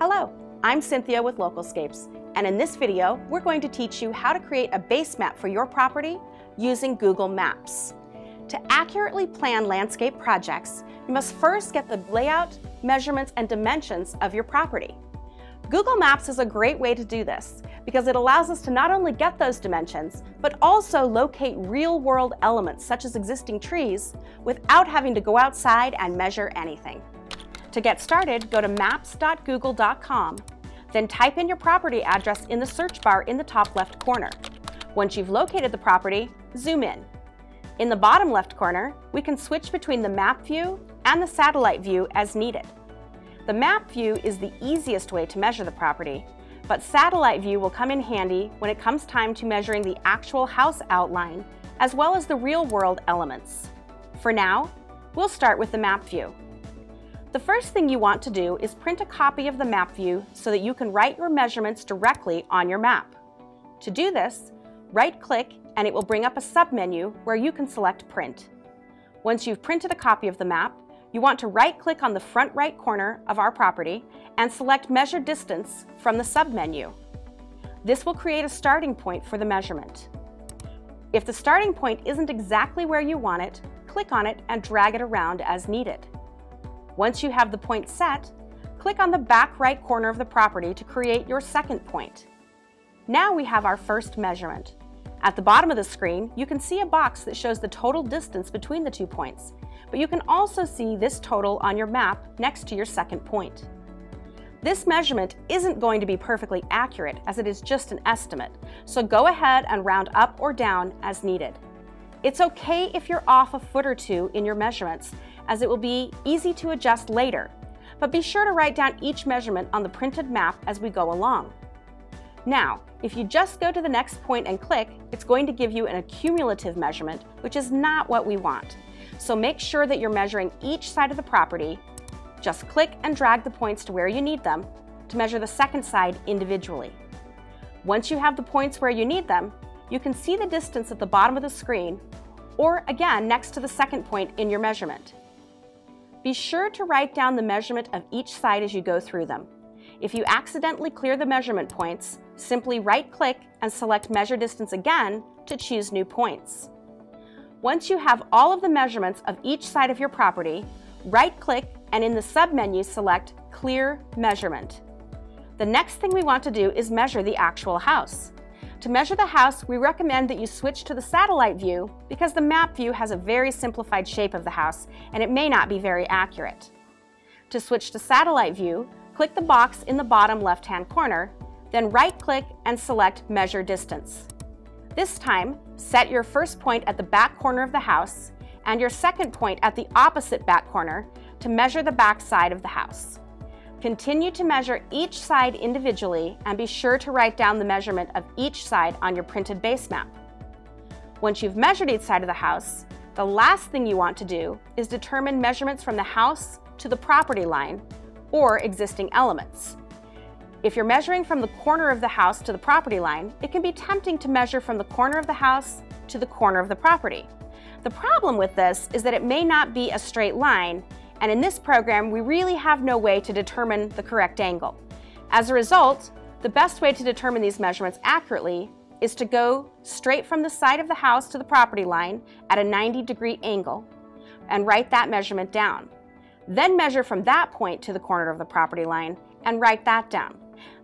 Hello, I'm Cynthia with Localscapes, and in this video, we're going to teach you how to create a base map for your property using Google Maps. To accurately plan landscape projects, you must first get the layout, measurements, and dimensions of your property. Google Maps is a great way to do this because it allows us to not only get those dimensions, but also locate real-world elements such as existing trees without having to go outside and measure anything. To get started, go to maps.google.com, then type in your property address in the search bar in the top left corner. Once you've located the property, zoom in. In the bottom left corner, we can switch between the map view and the satellite view as needed. The map view is the easiest way to measure the property, but satellite view will come in handy when it comes time to measuring the actual house outline, as well as the real-world elements. For now, we'll start with the map view. The first thing you want to do is print a copy of the map view so that you can write your measurements directly on your map. To do this, right-click and it will bring up a submenu where you can select Print. Once you've printed a copy of the map, you want to right-click on the front right corner of our property and select Measure Distance from the submenu. This will create a starting point for the measurement. If the starting point isn't exactly where you want it, click on it and drag it around as needed. Once you have the point set, click on the back right corner of the property to create your second point. Now we have our first measurement. At the bottom of the screen, you can see a box that shows the total distance between the two points, but you can also see this total on your map next to your second point. This measurement isn't going to be perfectly accurate as it is just an estimate, so go ahead and round up or down as needed. It's okay if you're off a foot or two in your measurements, as it will be easy to adjust later, but be sure to write down each measurement on the printed map as we go along. Now, if you just go to the next point and click, it's going to give you an accumulative measurement, which is not what we want. So make sure that you're measuring each side of the property. Just click and drag the points to where you need them to measure the second side individually. Once you have the points where you need them, you can see the distance at the bottom of the screen or again next to the second point in your measurement. Be sure to write down the measurement of each side as you go through them. If you accidentally clear the measurement points, simply right-click and select Measure Distance again to choose new points. Once you have all of the measurements of each side of your property, right-click and in the submenu select Clear Measurement. The next thing we want to do is measure the actual house. To measure the house, we recommend that you switch to the satellite view because the map view has a very simplified shape of the house and it may not be very accurate. To switch to satellite view, click the box in the bottom left-hand corner, then right-click and select Measure Distance. This time, set your first point at the back corner of the house and your second point at the opposite back corner to measure the back side of the house. Continue to measure each side individually and be sure to write down the measurement of each side on your printed base map. Once you've measured each side of the house, the last thing you want to do is determine measurements from the house to the property line or existing elements. If you're measuring from the corner of the house to the property line, it can be tempting to measure from the corner of the house to the corner of the property. The problem with this is that it may not be a straight line, and in this program, we really have no way to determine the correct angle. As a result, the best way to determine these measurements accurately is to go straight from the side of the house to the property line at a 90 degree angle and write that measurement down. Then measure from that point to the corner of the property line and write that down.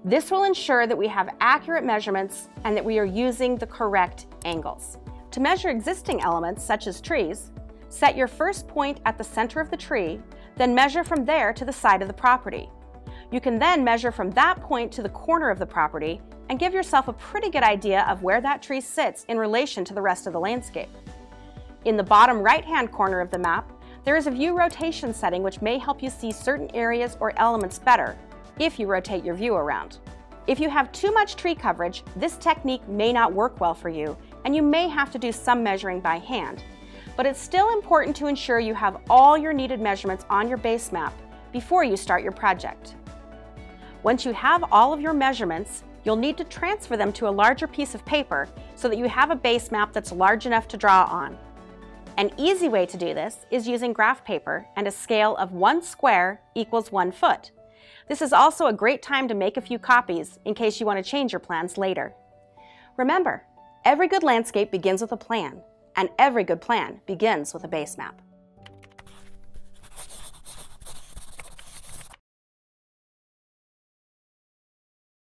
This will ensure that we have accurate measurements and that we are using the correct angles. To measure existing elements, such as trees, set your first point at the center of the tree, then measure from there to the side of the property. You can then measure from that point to the corner of the property and give yourself a pretty good idea of where that tree sits in relation to the rest of the landscape. In the bottom right-hand corner of the map, there is a view rotation setting which may help you see certain areas or elements better if you rotate your view around. If you have too much tree coverage, this technique may not work well for you and you may have to do some measuring by hand. But it's still important to ensure you have all your needed measurements on your base map before you start your project. Once you have all of your measurements, you'll need to transfer them to a larger piece of paper so that you have a base map that's large enough to draw on. An easy way to do this is using graph paper and a scale of one square equals one foot. This is also a great time to make a few copies in case you want to change your plans later. Remember, every good landscape begins with a plan, and every good plan begins with a base map.